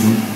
Mm-hmm.